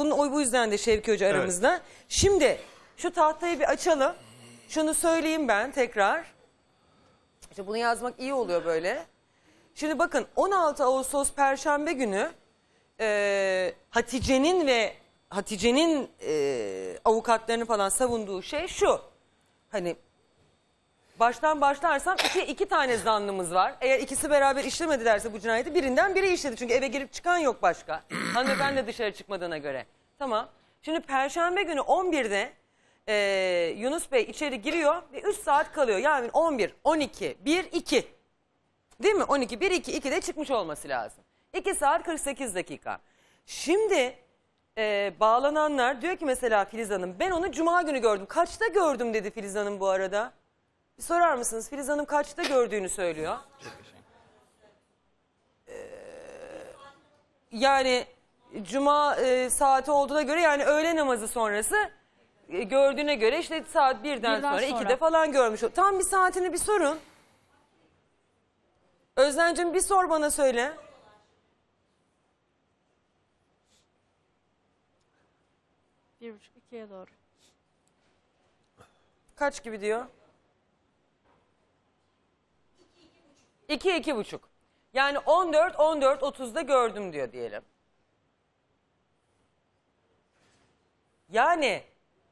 Bunun, o bu yüzden de Şevki Hoca aramızda. Şimdi şu tahtayı bir açalım. Şunu söyleyeyim ben tekrar. İşte bunu yazmak iyi oluyor böyle. Şimdi bakın 16 Ağustos Perşembe günü e, Hatice'nin ve Hatice'nin e, avukatlarını falan savunduğu şey şu. Hani baştan başlarsam iki, iki tane zanlımız var. Eğer ikisi beraber işlemedilerse bu cinayeti birinden biri işledi. Çünkü eve girip çıkan yok başka. Hanımefendi de dışarı çıkmadığına göre. Tamam. Şimdi Perşembe günü 11'de e, Yunus Bey içeri giriyor ve 3 saat kalıyor. Yani 11, 12, 1, 2. Değil mi? 12, 1, 2, 2'de çıkmış olması lazım. 2 saat 48 dakika. Şimdi e, bağlananlar diyor ki mesela Filiz Hanım ben onu cuma günü gördüm. Kaçta gördüm dedi Filiz Hanım bu arada. Bir sorar mısınız? Filiz Hanım kaçta gördüğünü söylüyor. Ee, yani cuma e, saati olduğuna göre yani öğle namazı sonrası e, gördüğüne göre işte saat birden, Birden sonra, sonra. 2'de falan görmüş. Tam bir saatini bir sorun. Özlemciğim bir sor bana söyle. Bir buçuk ikiye doğru. Kaç gibi diyor? İki, iki buçuk. Yani 14, 14, 30'da gördüm diyor diyelim. Yani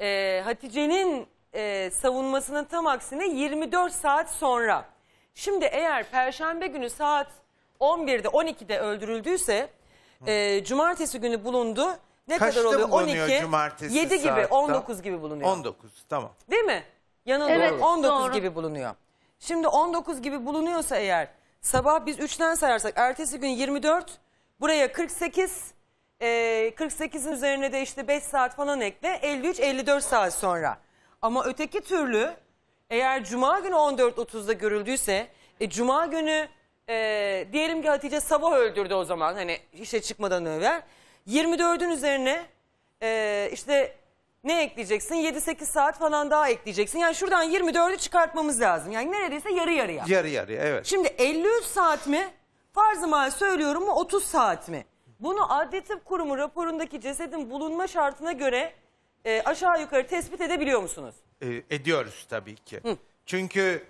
e, Hatice'nin e, savunmasının tam aksine 24 saat sonra. Şimdi eğer Perşembe günü saat 11'de 12'de öldürüldüyse e, Cumartesi günü bulundu. Ne Kaçta kadar oluyor? bulunuyor 12, cumartesi 7 gibi, saatte? 19 gibi bulunuyor. 19 tamam. Değil mi? Yanılmıyor. Evet, 19 doğru. gibi bulunuyor. Şimdi 19 gibi bulunuyorsa eğer sabah biz 3'ten sayarsak ertesi gün 24 buraya 48 e, 48'in üzerine de işte 5 saat falan ekle 53 54 saat sonra. Ama öteki türlü eğer cuma günü 14.30'da görüldüyse e, cuma günü e, diyelim ki Hatice sabah öldürdü o zaman hani işe çıkmadan evvel 24'ün üzerine e, işte ne ekleyeceksin? 7-8 saat falan daha ekleyeceksin. Yani şuradan 24'ü çıkartmamız lazım. Yani neredeyse yarı yarıya. Yarı yarıya evet. Şimdi 53 saat mi? Farz-ı mahal söylüyorum mu 30 saat mi? Bunu Adli Tıp Kurumu raporundaki cesedin bulunma şartına göre e, aşağı yukarı tespit edebiliyor musunuz? Ee, ediyoruz tabii ki. Çünkü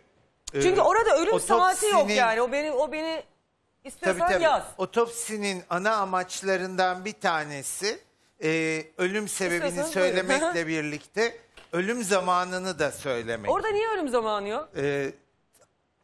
e, Çünkü orada ölüm saati yok yani. O beni o beni Tabii istiyorsan tabii. yaz. Otopsinin ana amaçlarından bir tanesi e, ölüm sebebini İstiyorsanız söylemekle birlikte ölüm zamanını da söylemek. Orada niye ölüm zamanı yok? E,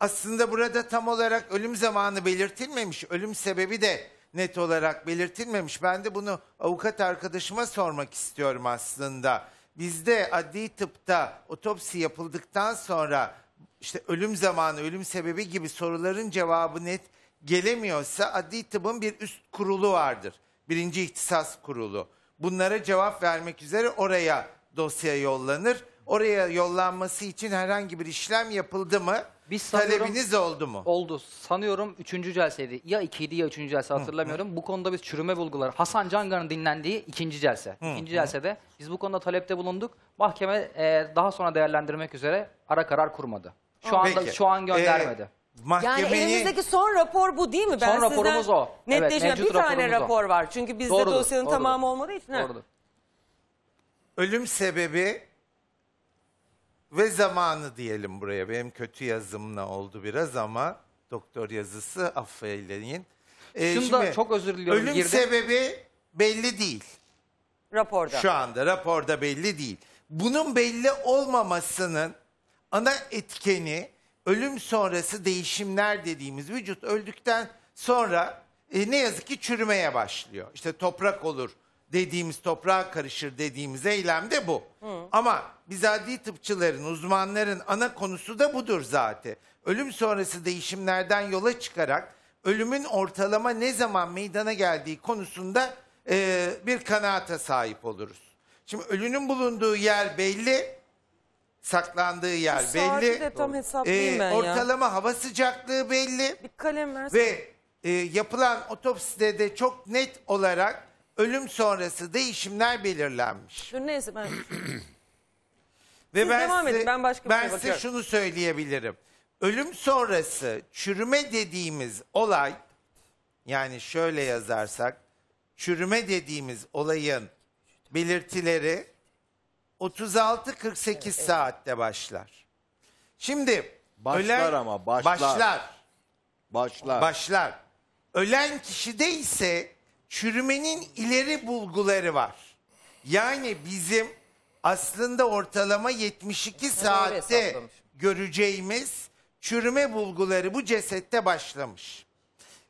aslında burada tam olarak ölüm zamanı belirtilmemiş. Ölüm sebebi de net olarak belirtilmemiş. Ben de bunu avukat arkadaşıma sormak istiyorum aslında. Bizde adli tıpta otopsi yapıldıktan sonra işte ölüm zamanı, ölüm sebebi gibi soruların cevabı net gelemiyorsa adli tıbbın bir üst kurulu vardır. Birinci ihtisas kurulu. Bunlara cevap vermek üzere oraya dosya yollanır. Oraya yollanması için herhangi bir işlem yapıldı mı? Biz sanıyorum- Talebiniz oldu mu? Oldu. Sanıyorum üçüncü celseydi. Ya ikiydi ya üçüncü celse hatırlamıyorum. Bu konuda biz çürüme bulguları. Hasan Cangar'ın dinlendiği ikinci celse. İkinci celsede biz bu konuda talepte bulunduk. Mahkeme e, daha sonra değerlendirmek üzere ara karar kurmadı. Şu anda Peki. şu an göndermedi. Ee, mahkemeyi... Yani elimizdeki son rapor bu değil mi? Ben Son raporumuz o. Evet, netleşme- mevcut bir tane raporumuz o. rapor var. Çünkü bizde Doğrudur, dosyanın doğrudur. tamamı olmadığı için. Doğrudur. ölüm sebebi ve zamanı diyelim buraya. Benim kötü yazımla oldu biraz ama doktor yazısı affeyleyin. Ee, Şunu da çok özür diliyorum, Ölüm girdim. sebebi belli değil. Raporda. Şu anda raporda belli değil. Bunun belli olmamasının ana etkeni ölüm sonrası değişimler dediğimiz vücut öldükten sonra e, ne yazık ki çürümeye başlıyor. İşte toprak olur dediğimiz toprağa karışır dediğimiz eylem de bu. Ama biz adli tıpçıların, uzmanların ana konusu da budur zaten. Ölüm sonrası değişimlerden yola çıkarak ölümün ortalama ne zaman meydana geldiği konusunda e, bir kanaata sahip oluruz. Şimdi ölünün bulunduğu yer belli, saklandığı yer saati belli. de tam hesaplayayım ben ya. ortalama hava sıcaklığı belli Bir kalem versene. ve e, yapılan otopside de çok net olarak ölüm sonrası değişimler belirlenmiş. Dur neyse ben... Ve Siz ben devam size, edin, ben başka bir ben şeye size bakıyorum. şunu söyleyebilirim. Ölüm sonrası çürüme dediğimiz olay yani şöyle yazarsak çürüme dediğimiz olayın belirtileri 36-48 saatte başlar. Şimdi Başlar ama, başlar. Başlar. Başlar. Başlar. Ölen kişide ise çürümenin ileri bulguları var. Yani bizim aslında ortalama 72 saatte hesaplamış. göreceğimiz çürüme bulguları bu cesette başlamış.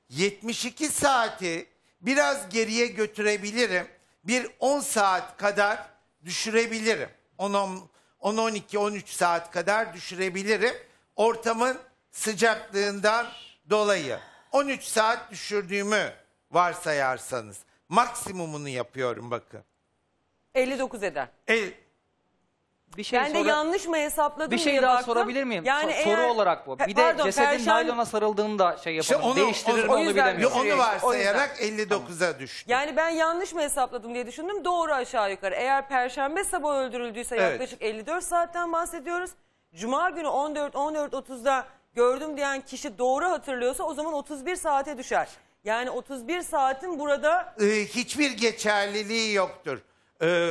72 saati biraz geriye götürebilirim. Bir 10 saat kadar düşürebilirim. 10 12 13 saat kadar düşürebilirim. Ortamın sıcaklığından dolayı. 13 saat düşürdüğümü varsayarsanız maksimumunu yapıyorum bakın. 59 eder. El, Bir şey ben de sonra- yanlış mı hesapladım bir şey diye daha baktım. sorabilir miyim? Yani So- soru eğer- olarak bu. Bir de pardon, cesedin perşembe- naylona sarıldığında şey İşte yapalım. onu- Değiştirir mi onu- onu, o yüzden- bilemiyorum. onu O yüzden. varsayarak 59'a düştü. Yani ben yanlış mı hesapladım diye düşündüm. Doğru aşağı yukarı. Eğer perşembe sabahı öldürüldüyse Evet. yaklaşık 54 saatten bahsediyoruz. Cuma günü 14 14.30'da gördüm diyen kişi doğru hatırlıyorsa o zaman 31 saate düşer. Yani 31 saatin burada Ee, hiçbir geçerliliği yoktur. Ee,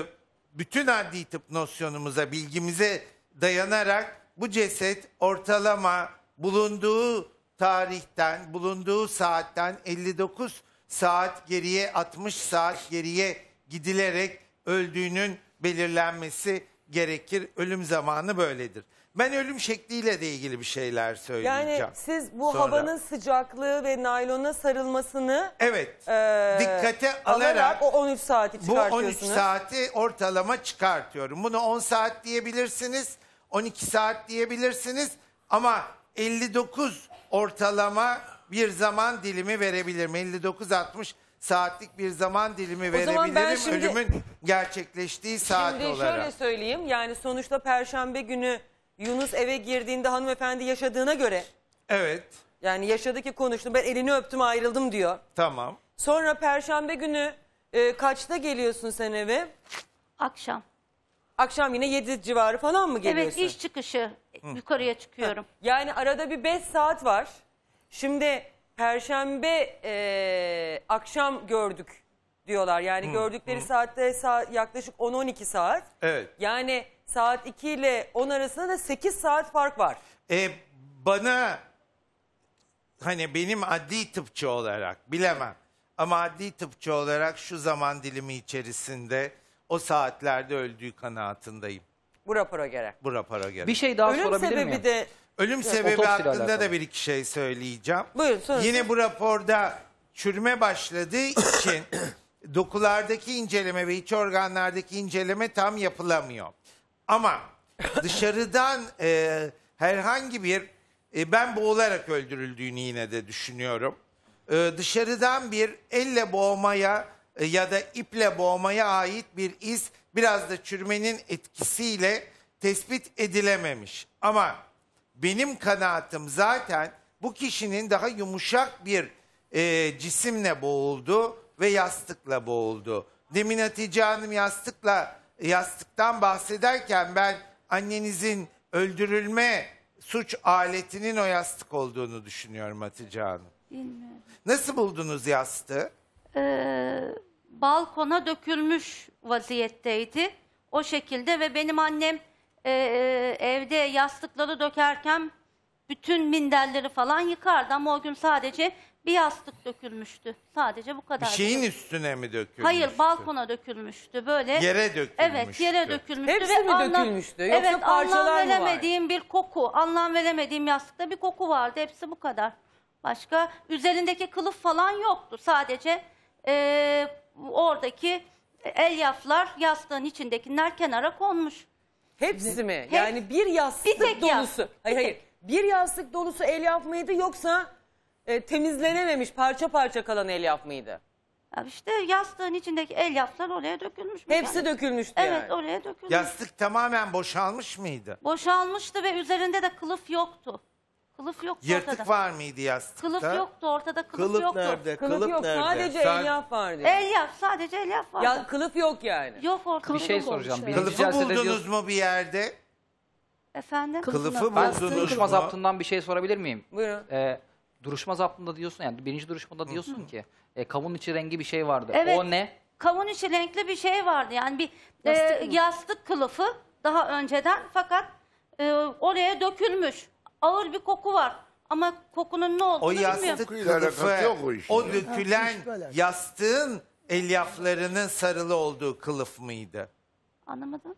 bütün adli tıp nosyonumuza, bilgimize dayanarak bu ceset ortalama bulunduğu tarihten, bulunduğu saatten 59 saat geriye, 60 saat geriye gidilerek öldüğünün belirlenmesi gerekir. Ölüm zamanı böyledir. Ben ölüm şekliyle de ilgili bir şeyler söyleyeceğim. yani siz bu Sonra. havanın sıcaklığı ve naylona sarılmasını Evet. eee, dikkate alarak o 13 saati Bu çıkartıyorsunuz. 13 saati ortalama çıkartıyorum. Bunu 10 saat diyebilirsiniz, 12 saat diyebilirsiniz ama 59 ortalama bir zaman dilimi verebilirim. 59-60 saatlik bir zaman dilimi ben verebilirim şimdi- ölümün gerçekleştiği saat Şimdi olarak. şöyle söyleyeyim yani sonuçta perşembe günü Yunus eve girdiğinde hanımefendi yaşadığına göre Evet, yani yaşadı ki konuştu ben elini öptüm ayrıldım diyor. tamam. Sonra perşembe günü e, kaçta geliyorsun sen eve? Akşam. Akşam yine 7 civarı falan mı Evet geliyorsun? iş çıkışı yukarıya çıkıyorum. Yani arada bir 5 saat var. Şimdi perşembe e, akşam gördük diyorlar. Yani gördükleri saatte sa- yaklaşık 10-12 saat. Evet. Yani saat 2 ile 10 arasında da 8 saat fark var. E, bana hani benim adli tıpçı olarak bilemem ama adli tıpçı olarak şu zaman dilimi içerisinde o saatlerde öldüğü kanaatindeyim Bu rapora göre. bu rapora göre. Bir şey daha Ölüm sorabilir sebebi miyim? de Ölüm sebebi otopsiyle hakkında alakalı. da bir iki şey söyleyeceğim. Buyurun, sorun. Yine bu raporda çürüme başladığı için dokulardaki inceleme ve iç organlardaki inceleme tam yapılamıyor. Ama dışarıdan e, herhangi bir e, ben boğularak öldürüldüğünü yine de düşünüyorum. E, dışarıdan bir elle boğmaya e, ya da iple boğmaya ait bir iz biraz da çürümenin etkisiyle tespit edilememiş. Ama benim kanaatim zaten bu kişinin daha yumuşak bir e, cisimle boğuldu ve yastıkla boğuldu. Demin Hatice Hanım yastıkla yastıktan bahsederken ben annenizin öldürülme suç aletinin o yastık olduğunu düşünüyorum Hatice Hanım. Bilmiyorum. Nasıl buldunuz yastığı? Ee, balkona dökülmüş vaziyetteydi. O şekilde ve benim annem e, e, evde yastıkları dökerken bütün minderleri falan yıkardı ama o gün sadece bir yastık dökülmüştü. Sadece bu Bir kadar. şeyin üstüne mi dökülmüştü? Hayır balkona dökülmüştü böyle. Yere dökülmüştü. Evet yere dökülmüştü. Hepsi ve mi dökülmüştü? Yoksa evet, parçalar mı var? anlam veremediğim bir koku. Anlam veremediğim yastıkta bir koku vardı. Hepsi bu kadar. Başka üzerindeki kılıf falan yoktu. Sadece eee, oradaki elyaflar yastığın içindekiler kenara konmuş. hepsi mi? Yani bir yastık Bir tek yas- dolusu. Hayır hayır. Bir yastık dolusu elyaf mıydı yoksa e, temizlenememiş parça parça kalan elyaf mıydı? Ya işte yastığın içindeki elyaflar oraya dökülmüş. Hepsi tane. dökülmüştü Evet yani. oraya dökülmüş. Yastık tamamen boşalmış mıydı? Boşalmıştı ve üzerinde de kılıf yoktu. Kılıf yoktu Yırtık ortada. var mıydı yastıkta? Kılıf yoktu ortada kılıf, Kılıf yoktu. nerede? Kılıf, Kılıf yok nerede? sadece Sen- elyaf var diyor. Elyaf sadece elyaf vardı. Ya kılıf yok yani. Yok ortada. Bir şey yok soracağım. yani. Birinci Kılıfı celsede buldunuz diyorsun- mu bir yerde? Efendim? Kılıfı Ben buldunuz mu? zaptından bir şey sorabilir miyim? Buyurun. Ee, duruşma zaptında diyorsun yani birinci duruşmada diyorsun ki e, kavun içi rengi bir şey vardı. Evet. O ne? kavun içi renkli bir şey vardı. Yani bir e, Yastık kılıfı daha önceden fakat e, oraya dökülmüş. Ağır bir koku var. Ama kokunun ne olduğunu O bilmiyorum. yastık Kokuyla alakası kılıfı, yok o işin o ya. dökülen yastığın elyaflarının sarılı olduğu kılıf mıydı? Anlamadım.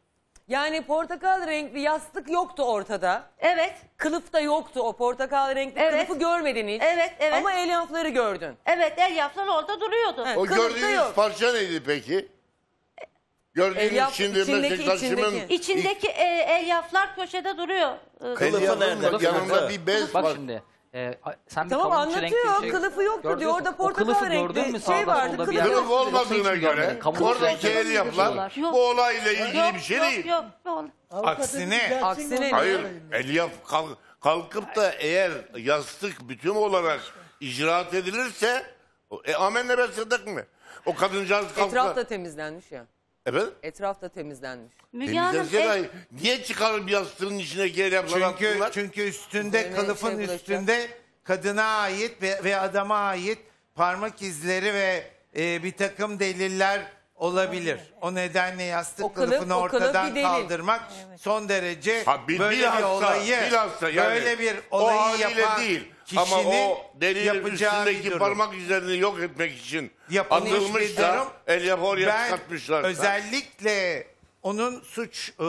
Yani portakal renkli yastık yoktu ortada. Evet. Kılıf da yoktu o portakal renkli Evet. kılıfı görmedin hiç. Evet, evet. Ama elyafları gördün. Evet elyaflar orada duruyordu. Evet. O Kılıfta gördüğünüz yok. parça neydi peki? Gördüğünüz Elyaf, şimdi içindeki, meslektaşımın içindeki. İçindeki e, elyaflar köşede duruyor. E, Kılıfı nerede? yanında bir bez Bak var. şimdi. E, a- sen bir Tamam anlatıyor. şey Kılıfı yoktu gördün diyor. Orada O portakal kılıfı renkli şey vardı, kılıf. Kılıf olmadığına göre oradaki içi- elyaflar Yok. bu olayla ilgili yok, bir şey yok, değil. Yok, yok. Aksine- aksine Hayır, elyaf kalk- kalkıp da eğer yastık bütün olarak icraat edilirse o- e, amenna ben sıddık mı? O kadıncağız kalksa... Etraf da temizlenmiş ya. Efendim? Etraf da temizlenmiş. Müge Hanım Temizlense e- dahi niye çıkarıp yastığın içindeki elyafları Çünkü attılar? çünkü üstünde Üzerine kılıfın şey üstünde kadına ait ve, ve adama ait parmak izleri ve e, bir takım deliller olabilir. O nedenle yastık O kılıf- kılıfını o kılıf ortadan bir delil. kaldırmak son derece Ha, bil- böyle bir bilhassa- olayı bilhassa yani böyle bir o olayı haliyle yapan değil. Kişinin Ama o delilin yapacağı üstündeki parmak izlerini yok etmek için Yapılmış atılmış bir da durum. elyafı oraya Ben çıkartmışlar. özellikle onun suç e,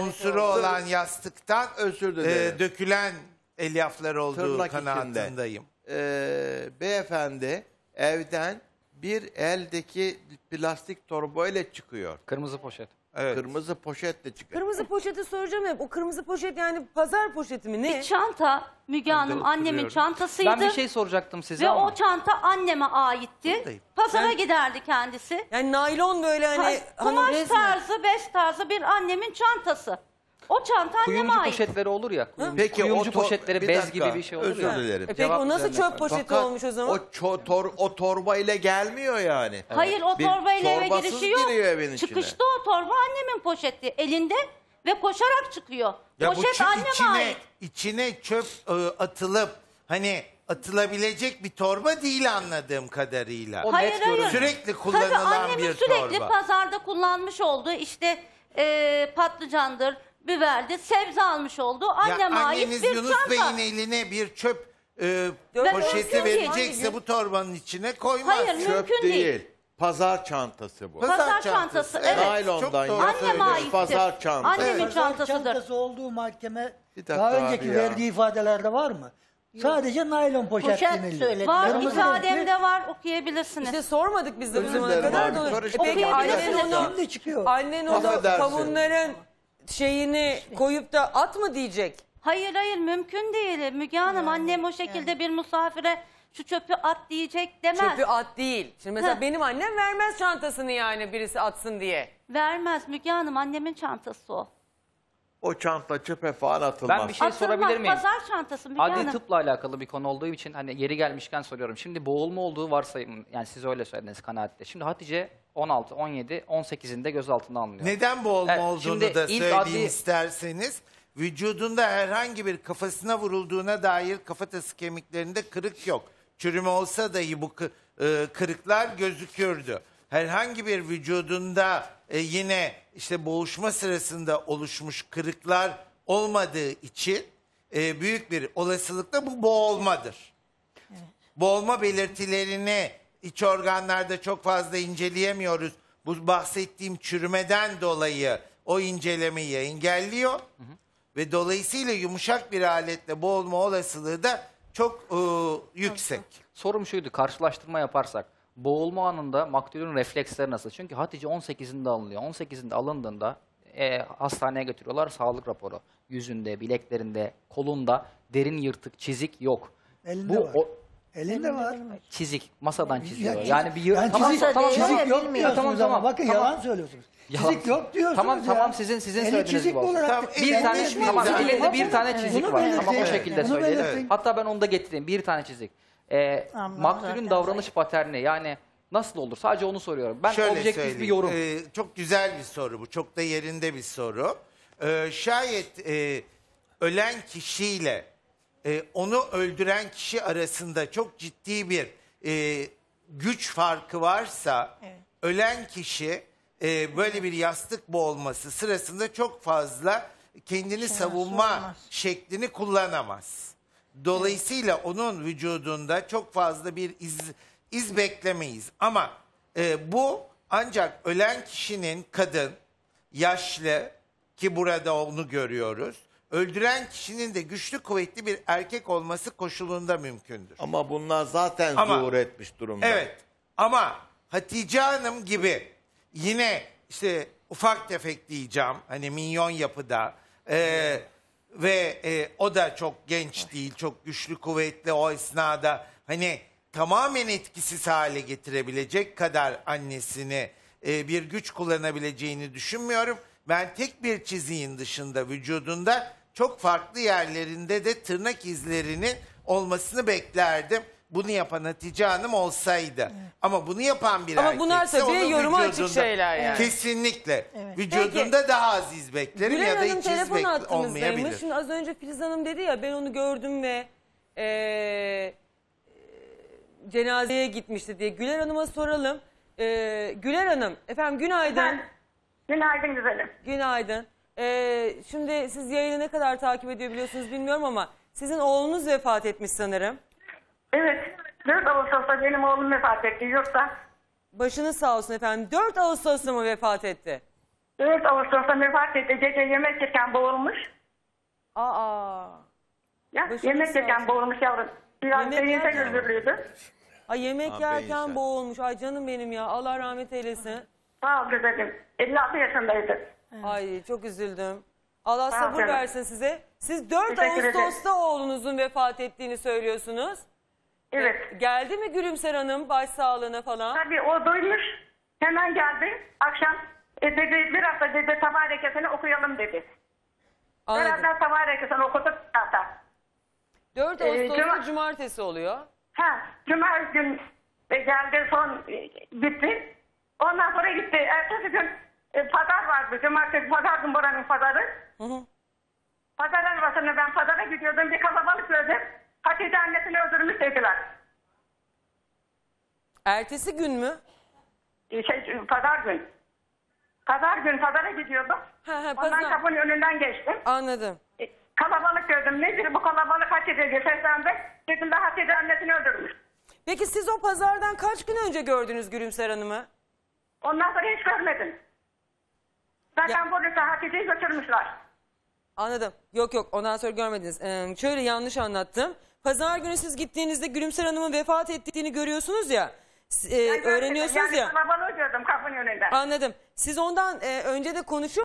unsuru oldu. olan yastıktan Özür e, dilerim. dökülen elyaflar olduğu Tırnak kanaatindeyim. Ee, beyefendi evden bir eldeki plastik torbayla çıkıyor. Kırmızı poşet. Evet. Kırmızı poşetle çıkıyor. Kırmızı poşeti soracağım hep. O kırmızı poşet yani pazar poşeti mi ne? Bir çanta Müge Hanım annemin çantasıydı. Ben bir şey soracaktım size Ve ama. o çanta anneme aitti. Buradayım. Pazara giderdi kendisi. Yani naylon böyle hani hanım Kumaş resmi. tarzı, bez tarzı bir annemin çantası. O çanta anneme Kuyumcu ait. poşetleri olur ya. Kuyumcu, Peki kuyumcu o to- poşetleri bir bez dakika, gibi bir şey olur özür ya. dilerim. E peki Cevap o nasıl üzerine çöp poşeti Fakat olmuş o zaman? O, ço- tor, o torba ile gelmiyor yani. Hayır o Bir torbayla eve torbasız girişi yok. giriyor evin içine. Çıkışta o torba annemin poşeti elinde ve koşarak çıkıyor. Ya bu Poşet çö- anneme içine, ait. içine çöp e, atılıp hani atılabilecek bir torba değil anladığım kadarıyla. O Hayır net hayır. görünüyor. Sürekli Tabii kullanılan annemin bir sürekli torba. pazarda kullanmış olduğu işte e, patlıcandır, biberdir, sebze almış olduğu Ya anneme ait anneniz bir Yunus çanta. Bey'in eline bir çöp e, Ben poşeti mümkün değil. verecekse bu torbanın içine koymaz. Hayır, Çöp Mümkün değil. değil. Pazar çantası bu. Pazar çantası, evet. Naylondan Çok doğru Anneme aittir. pazar çantası. Annemin Pazar çantasıdır. çantası olduğu mahkeme Bir dakika daha abi önceki ya. verdiği ifadelerde var mı? Sadece naylon poşet, Poşet söyledi. Var Kırmızı ifademde renkli. var okuyabilirsiniz. İşte sormadık biz de bu Özür zamana dilerim kadar. abi, da onu- E karıştırma. peki annen onu, Şimdi çıkıyor. annen onu Affedersin. kavunların şeyini koyup da at mı diyecek? Hayır hayır mümkün değil Müge Hanım. Annem o şekilde bir misafire şu çöpü at diyecek demez. Çöpü at değil. Şimdi mesela Heh. benim annem vermez çantasını yani birisi atsın diye. Vermez Müge Hanım annemin çantası o. O çanta çöpe falan atılmaz. Ben bir şey Atılmaz sorabilir miyim? pazar çantası Müge Adli Hanım. tıpla alakalı bir konu olduğu için hani yeri gelmişken soruyorum. Şimdi boğulma olduğu varsayım yani siz öyle söylediniz kanaatte. Şimdi Hatice 16, 17, 18'inde gözaltına alınıyor. Neden boğulma Evet, olduğunu şimdi da ilk söyleyeyim adli- isterseniz. Vücudunda herhangi bir kafasına vurulduğuna dair kafatası kemiklerinde kırık yok. Çürüme olsa dahi bu kı- e, kırıklar gözükürdü. Herhangi bir vücudunda e, yine işte boğuşma sırasında oluşmuş kırıklar olmadığı için e, büyük bir olasılıkla bu boğulmadır. Boğulma belirtilerini iç organlarda çok fazla inceleyemiyoruz. Bu bahsettiğim çürümeden dolayı o incelemeyi engelliyor. Ve dolayısıyla yumuşak bir aletle boğulma olasılığı da çok e, yüksek. Sorum şuydu karşılaştırma yaparsak. Boğulma anında maktulün refleksleri nasıl? Çünkü Hatice 18'inde alınıyor. 18'inde alındığında e, hastaneye götürüyorlar sağlık raporu. Yüzünde, bileklerinde, kolunda derin yırtık, çizik yok. Elinde Bu var. o, Elinde var. çizik masadan çiziyor. Ya, yani bir yani tamam, çizik, tamam, çizik tamam. yok diyorsunuz Tamam, ama tamam, bakın tamam. yalan söylüyorsunuz. Yalan. Çizik yok diyorsunuz Tamam ya. tamam sizin sizin Eli söylediğiniz çizik gibi olsun. Tamam, Bir tane bir tamam elinde bir tane çizik var. Tamam o şekilde söyleyelim. Hatta ben onu da getireyim. Bir tane çizik. Ee, maktulün davranış paterni yani nasıl olur? Sadece onu soruyorum. Ben Şöyle objektif söyleyeyim. bir yorum. Ee, çok güzel bir soru bu. Çok da yerinde bir soru. Ee, şayet e, ölen kişiyle e, onu öldüren kişi arasında çok ciddi bir e, güç farkı varsa ölen kişi e, böyle bir yastık boğulması sırasında çok fazla kendini savunma şeklini kullanamaz. Dolayısıyla onun vücudunda çok fazla bir iz, iz beklemeyiz. Ama e, bu ancak ölen kişinin kadın, yaşlı ki burada onu görüyoruz. Öldüren kişinin de güçlü kuvvetli bir erkek olması koşulunda mümkündür. Ama bunlar zaten Ama- zuhur etmiş durumda. Evet ama Hatice Hanım gibi yine işte ufak tefek diyeceğim hani minyon yapıda e, ve e, o da çok genç değil çok güçlü kuvvetli o esnada hani tamamen etkisiz hale getirebilecek kadar annesini e, bir güç kullanabileceğini düşünmüyorum. Ben tek bir çiziğin dışında vücudunda çok farklı yerlerinde de tırnak izlerinin olmasını beklerdim. Bunu yapan Hatice Hanım olsaydı. Ama bunu yapan bir Ama bunlar erkekse tabii onun yoruma açık vücudunda- şeyler yani. Kesinlikle. Vücudunda daha az iz beklerim Gülen ya da Hanım hiç iz telefon bek- olmayabilir. Şimdi az önce Filiz Hanım dedi ya ben onu gördüm ve eee, eee, cenazeye gitmişti diye. Güler Hanım'a soralım. Eee Güler Hanım efendim günaydın. Ben, günaydın güzelim. Günaydın. Eee, şimdi siz yayını ne kadar takip ediyor biliyorsunuz bilmiyorum ama sizin oğlunuz vefat etmiş sanırım. Evet, 4 Ağustos'ta benim oğlum vefat etti yurtta. Başınız sağ olsun efendim. 4 Ağustos'ta mı vefat etti? 4 Ağustos'ta vefat etti. Gece yemek yerken boğulmuş. Aa. Ya, Başınız yemek sağ yerken olsun. boğulmuş yavrum. Biraz Yemek beyinsel yerken- özürlüydü. Ay yemek Ha, yerken beyinsel. boğulmuş. Ay canım benim ya. Allah rahmet eylesin. Sağ ol güzelim. 56 yaşındaydı. Ay çok üzüldüm. Allah Sağ sabır canım. versin size. Siz 4 Teşekkür ederim. Ağustos'ta oğlunuzun vefat ettiğini söylüyorsunuz. Evet. Geldi mi Gülümser Hanım başsağlığına falan? Tabii o duymuş. Hemen geldi. Akşam e, dedi bir hafta dedi sabah hareketini okuyalım dedi. Anladım. Beraber sabah hareketini okuduk zaten. 4 Ee, Ağustos'ta cuma- cumartesi oluyor. Ha, cuma gün e, geldi son e, gitti. Ondan sonra gitti. Ertesi gün e, pazar vardı. Cumartesi pazar gün buranın pazarı. Hı hı. Pazar arabasını ben pazara gidiyordum. Bir kalabalık gördüm. Hatice annesini öldürmüş dediler. Ertesi gün mü? E, Şey, pazar gün. Pazar gün pazara gidiyordum. Ha, ha, Ondan pazar. kapının önünden geçtim. Anladım. E, Kalabalık gördüm. Nedir bu kalabalık Hatice diye seslendi. Dedim de Hatice annesini öldürmüş. Peki siz o pazardan kaç gün önce gördünüz Gülümser Hanım'ı? Ondan sonra hiç görmedim. Zaten polise Hatice'yi götürmüşler. Anladım. Yok yok ondan sonra görmediniz. Ee, şöyle yanlış anlattım. Pazar günü siz gittiğinizde Gülümser Hanım'ın vefat ettiğini görüyorsunuz ya. s- e, Ben görmedim. öğreniyorsunuz yani ya. kalabalığı gördüm kapının önünde. Anladım. Siz ondan e, önce de konuşuyor